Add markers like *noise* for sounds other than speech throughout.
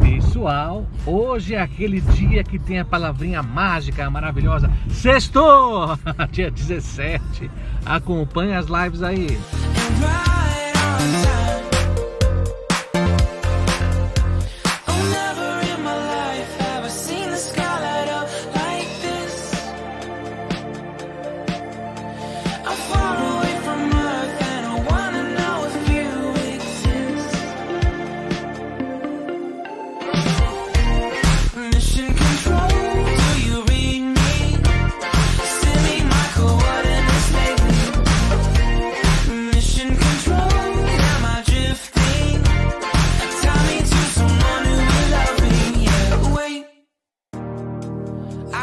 Pessoal, hoje é aquele dia que tem a palavrinha mágica, maravilhosa, sexto, *laughs* dia 17. Acompanhe as lives aí. And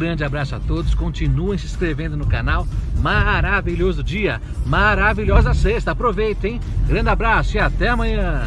grande abraço a todos, continuem se inscrevendo no canal. Maravilhoso dia, maravilhosa sexta, aproveitem. Grande abraço e até amanhã.